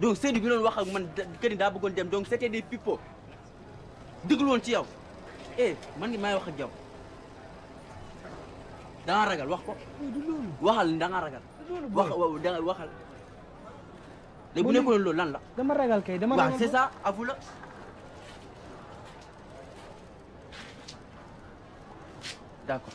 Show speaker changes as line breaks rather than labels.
donc Seydou bi doon wax ak man que ni daa bëggoon dem donc c'était des pipo déglu woon ci yow eh man ngi may wax ak yow da nga ragal wax ko. waxal da nga ragal. wax da nga waxal. léegi bu nekkoon loolu lan la.
dama ragal kay dama ragal waaw
c'est ça avu la. d'accord.